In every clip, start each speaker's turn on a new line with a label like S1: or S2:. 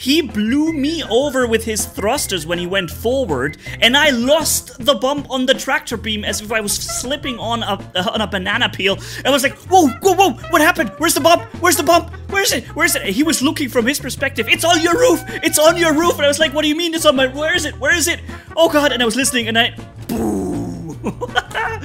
S1: he blew me over with his thrusters when he went forward, and I lost the bump on the tractor beam as if I was slipping on a on a banana peel. I was like, whoa, whoa, whoa, what happened? Where's the bump? Where's the bump? Where is it? Where is it? He was looking from his perspective. It's on your roof. It's on your roof. And I was like, what do you mean it's on my? Where is it? Where is it? Oh god! And I was listening, and I.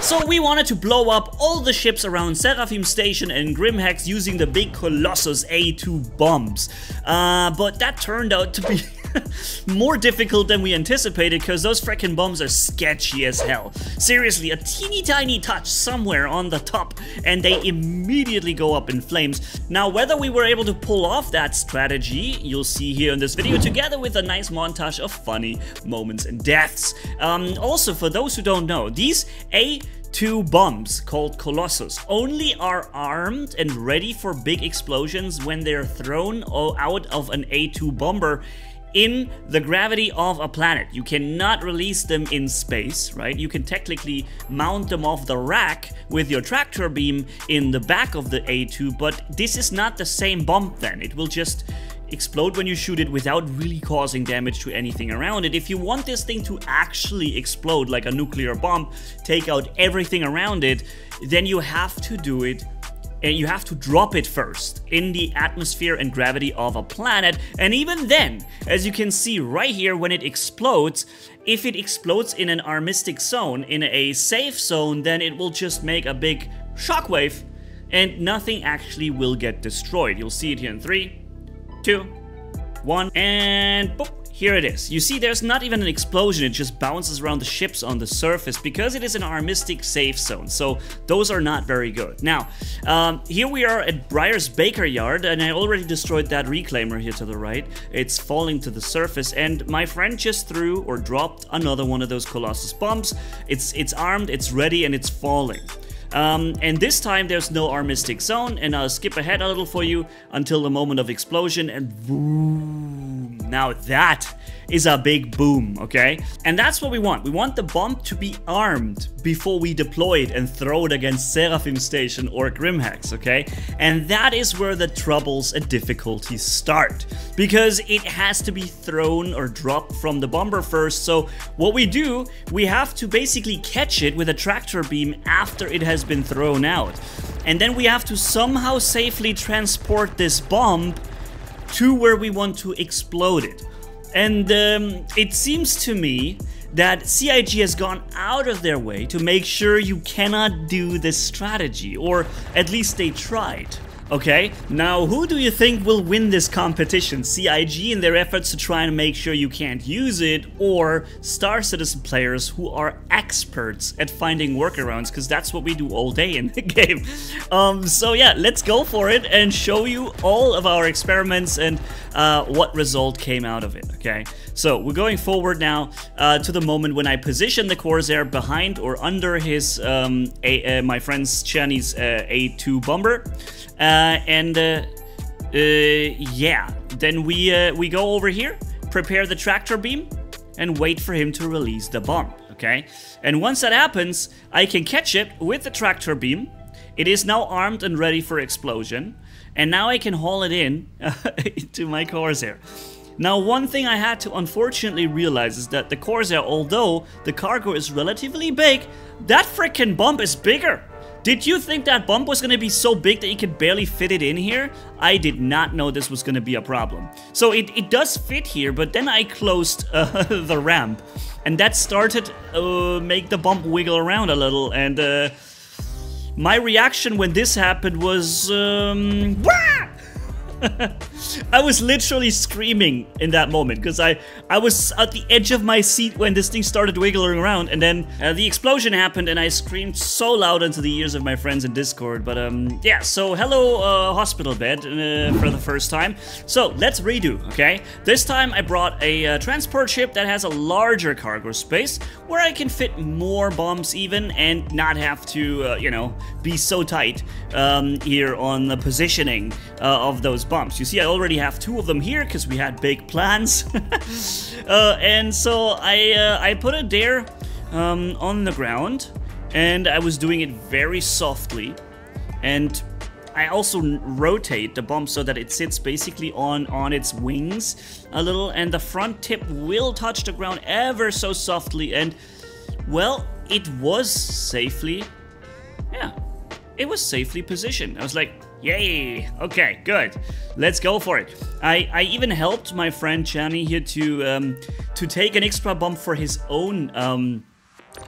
S1: so we wanted to blow up all the ships around Seraphim Station and Grimhex using the big Colossus A2 bombs. Uh, but that turned out to be more difficult than we anticipated because those freaking bombs are sketchy as hell. Seriously, a teeny tiny touch somewhere on the top and they immediately go up in flames. Now, whether we were able to pull off that strategy, you'll see here in this video together with a nice montage of funny moments and deaths. Um, also, for those who don't know, these A two bombs called Colossus only are armed and ready for big explosions when they're thrown out of an A2 bomber in the gravity of a planet. You cannot release them in space, right? You can technically mount them off the rack with your tractor beam in the back of the A2, but this is not the same bomb then. It will just explode when you shoot it without really causing damage to anything around it. If you want this thing to actually explode like a nuclear bomb, take out everything around it, then you have to do it you have to drop it first in the atmosphere and gravity of a planet. And even then, as you can see right here, when it explodes, if it explodes in an armistice zone, in a safe zone, then it will just make a big shockwave and nothing actually will get destroyed. You'll see it here in three, two, one, and boop, here it is. You see, there's not even an explosion, it just bounces around the ships on the surface because it is an armistice safe zone, so those are not very good. Now, um, here we are at Brio's Breaker Yard, and I already destroyed that reclaimer here to the right. It's falling to the surface, and my friend just threw or dropped another one of those Colossus bombs. It's, it's armed, it's ready, and it's falling. Um, and this time there's no armistice zone, and I'll skip ahead a little for you until the moment of explosion, and boom. Now that is a big boom, okay? And that's what we want. We want the bomb to be armed before we deploy it and throw it against Seraphim Station or Grimhex, okay? And that is where the troubles and difficulties start. Because it has to be thrown or dropped from the bomber first, so what we do, we have to basically catch it with a tractor beam after it has been thrown out. And then we have to somehow safely transport this bomb to where we want to explode it. And um, it seems to me that CIG has gone out of their way to make sure you cannot do this strategy, or at least they tried. Okay, now who do you think will win this competition? CIG in their efforts to try and make sure you can't use it, or Star Citizen players who are experts at finding workarounds, because that's what we do all day in the game. Um, so yeah, let's go for it and show you all of our experiments and uh, what result came out of it, okay? So we're going forward now uh, to the moment when I position the Corsair behind or under his, um, a, uh, my friend's Chinese uh, A2 bomber. Uh, and uh, uh, yeah, then we we go over here, prepare the tractor beam, and wait for him to release the bomb. Okay, and once that happens, I can catch it with the tractor beam. It is now armed and ready for explosion, and now I can haul it in to my Corsair. Now, one thing I had to unfortunately realize is that the Corsair, although the cargo is relatively big, that freaking bump is bigger. Did you think that bump was gonna be so big that you could barely fit it in here? I did not know this was gonna be a problem. So it, it does fit here, but then I closed uh, the ramp. And that started uh, make the bump wiggle around a little. And uh, my reaction when this happened was... Um, I was literally screaming in that moment because I, I was at the edge of my seat when this thing started wiggling around and then uh, the explosion happened and I screamed so loud into the ears of my friends in Discord. But um, yeah, so hello uh, hospital bed uh, for the first time. So let's redo, okay? This time I brought a uh, transport ship that has a larger cargo space where I can fit more bombs even and not have to, uh, you know, be so tight um, here on the positioning uh, of those bombs. You see, I already have two of them here because we had big plans. uh, and so I, uh, I put it there um, on the ground and I was doing it very softly. And I also rotate the bomb so that it sits basically on, on its wings a little, and the front tip will touch the ground ever so softly, and, well, it was safely, yeah, it was safely positioned. I was like, yay, okay, good, let's go for it. I, I even helped my friend Chani here to, um, to take an extra bomb for his own, um,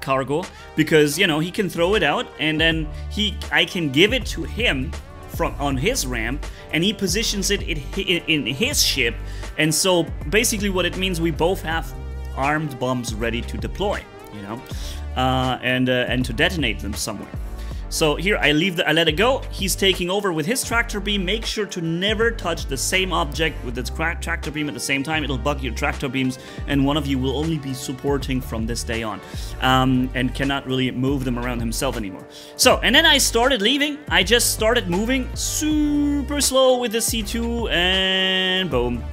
S1: cargo because you know he can throw it out and then he I can give it to him from on his ramp and he positions it in, in his ship. And so basically what it means we both have armed bombs ready to deploy you know uh, and uh, and to detonate them somewhere so here I leave the, I let it go. He's taking over with his tractor beam. Make sure to never touch the same object with its tractor beam at the same time. It'll bug your tractor beams and one of you will only be supporting from this day on um, and cannot really move them around himself anymore. So, and then I started leaving. I just started moving super slow with the C2 and boom.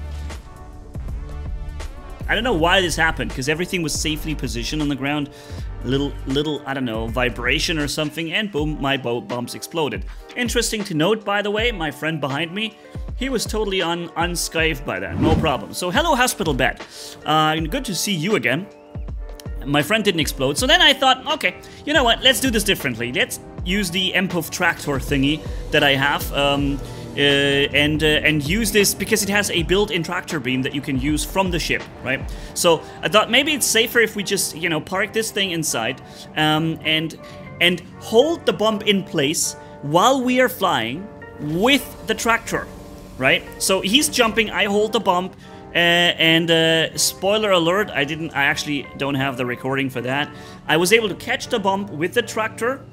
S1: I don't know why this happened because everything was safely positioned on the ground little, little, I don't know, vibration or something, and boom, my boat bombs exploded. Interesting to note, by the way, my friend behind me, he was totally un unscathed by that, no problem. So hello, hospital bed. Uh, good to see you again. My friend didn't explode, so then I thought, okay, you know what, let's do this differently. Let's use the MPUV tractor thingy that I have. Um, uh, and uh, and use this because it has a built-in tractor beam that you can use from the ship, right? So I thought maybe it's safer if we just you know park this thing inside um, and and hold the bomb in place while we are flying with the tractor, right? So he's jumping, I hold the bump. Uh, and uh, spoiler alert, I didn't. I actually don't have the recording for that. I was able to catch the bump with the tractor,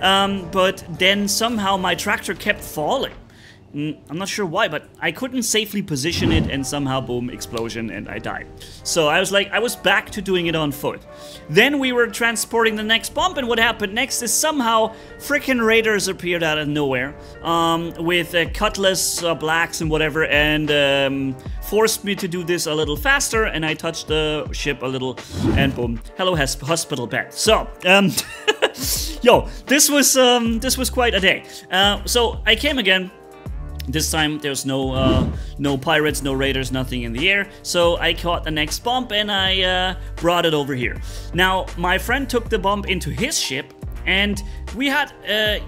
S1: um, but then somehow my tractor kept falling. Mm, I'm not sure why, but I couldn't safely position it and somehow boom, explosion and I died. So I was like, I was back to doing it on foot. Then we were transporting the next bump and what happened next is somehow freaking raiders appeared out of nowhere um, with uh, cutlass, uh, blacks and whatever and um, forced me to do this a little faster and I touched the ship a little and boom, hello hospital bed. So, um, yo, this was, um, this was quite a day. Uh, so I came again, this time there's no uh, no pirates, no raiders, nothing in the air. So I caught the next bump and I uh, brought it over here. Now my friend took the bump into his ship and we had uh,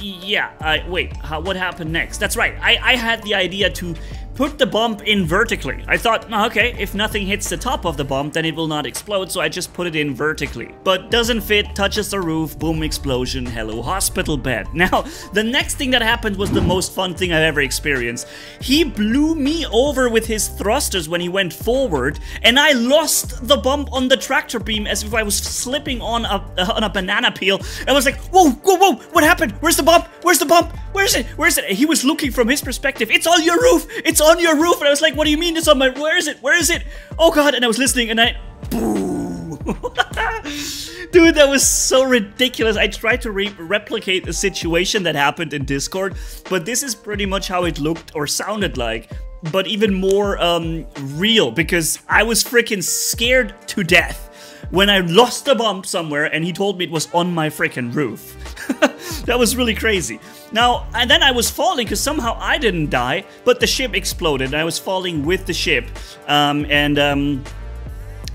S1: yeah, wait, how, what happened next? That's right, I, I had the idea to put the bomb in vertically. I thought, oh, okay, if nothing hits the top of the bomb, then it will not explode, so I just put it in vertically. But doesn't fit, touches the roof, boom, explosion, hello, hospital bed. Now, the next thing that happened was the most fun thing I've ever experienced. He blew me over with his thrusters when he went forward, and I lost the bump on the tractor beam as if I was slipping on a, uh, on a banana peel. I was like, whoa, whoa, whoa, what happened? Where's the bump? Where's the bump? Where is it? Where is it? He was looking from his perspective. It's on your roof! It's on your roof! And I was like, what do you mean it's on my... Where is it? Where is it? Oh god, and I was listening and I... Boom! Dude, that was so ridiculous. I tried to re replicate the situation that happened in Discord, but this is pretty much how it looked or sounded like but even more um, real because I was freaking scared to death when I lost a bump somewhere and he told me it was on my freaking roof. that was really crazy. Now, and then I was falling because somehow I didn't die, but the ship exploded. And I was falling with the ship. Um, and um,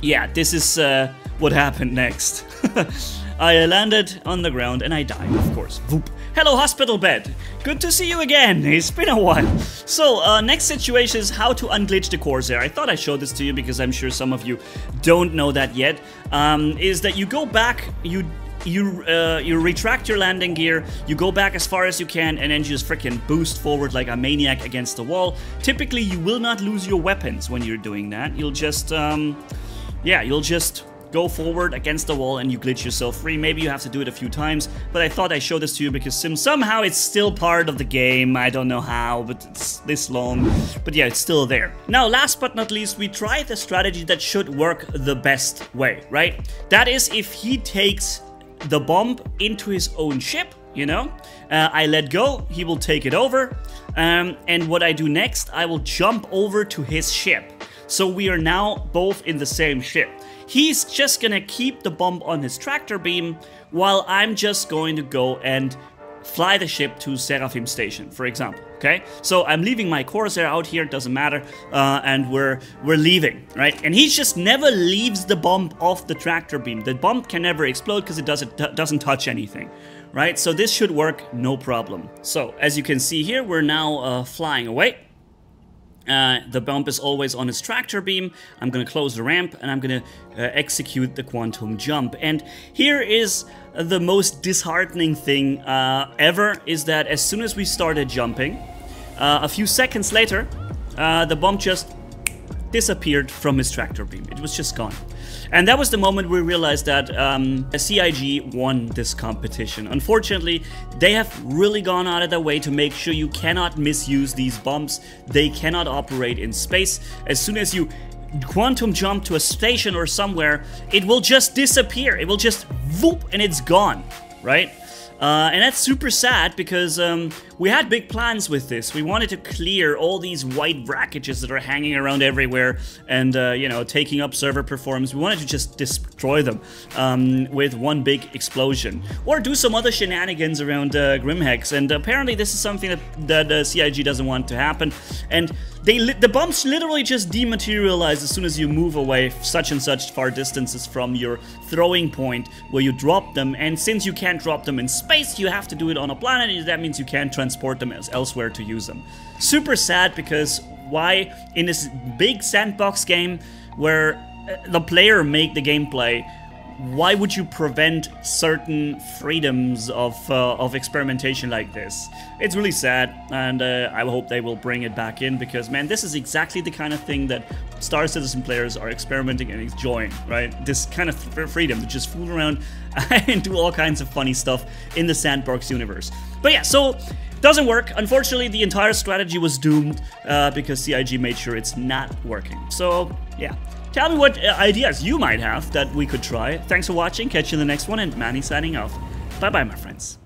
S1: yeah, this is uh, what happened next. I landed on the ground and I died, of course. Voop. Hello, hospital bed. Good to see you again. It's been a while. So, uh, next situation is how to unglitch the Corsair. I thought I showed this to you because I'm sure some of you don't know that yet. Um, is that you go back, you you uh, you retract your landing gear, you go back as far as you can, and then you just freaking boost forward like a maniac against the wall. Typically, you will not lose your weapons when you're doing that. You'll just, um, yeah, you'll just go forward against the wall and you glitch yourself free. Maybe you have to do it a few times, but I thought I showed this to you because sim somehow it's still part of the game. I don't know how, but it's this long. But yeah, it's still there. Now, last but not least, we tried the strategy that should work the best way, right? That is if he takes the bomb into his own ship, you know? Uh, I let go, he will take it over. Um, and what I do next, I will jump over to his ship. So we are now both in the same ship. He's just gonna keep the bomb on his tractor beam while I'm just going to go and fly the ship to Seraphim Station, for example. Okay, so I'm leaving my Corsair out here, doesn't matter, uh, and we're we're leaving, right? And he just never leaves the bomb off the tractor beam. The bomb can never explode because it doesn't doesn't touch anything, right? So this should work, no problem. So as you can see here, we're now uh, flying away. Uh, the bump is always on its tractor beam. I'm gonna close the ramp and I'm gonna uh, execute the quantum jump. And here is the most disheartening thing uh, ever is that as soon as we started jumping, uh, a few seconds later, uh, the bomb just disappeared from his tractor beam. It was just gone. And that was the moment we realized that um, CIG won this competition. Unfortunately, they have really gone out of their way to make sure you cannot misuse these bombs. They cannot operate in space. As soon as you quantum jump to a station or somewhere, it will just disappear. It will just whoop and it's gone, right? Uh, and that's super sad because um, we had big plans with this. We wanted to clear all these white brackages that are hanging around everywhere and, uh, you know, taking up server performance. We wanted to just destroy them um, with one big explosion. Or do some other shenanigans around uh, Grimhex. And apparently this is something that, that uh, CIG doesn't want to happen. And they the bombs literally just dematerialize as soon as you move away such and such far distances from your throwing point where you drop them. And since you can't drop them in space, you have to do it on a planet. That means you can't transport them elsewhere to use them. Super sad because why in this big sandbox game where uh, the player make the gameplay why would you prevent certain freedoms of uh, of experimentation like this? It's really sad, and uh, I hope they will bring it back in because man, this is exactly the kind of thing that Star Citizen players are experimenting and enjoying, right? This kind of freedom to just fool around and do all kinds of funny stuff in the sandbox universe. But yeah, so doesn't work. Unfortunately, the entire strategy was doomed uh, because CIG made sure it's not working. So yeah. Tell me what uh, ideas you might have that we could try. Thanks for watching, catch you in the next one, and Manni signing off. Bye bye, my friends.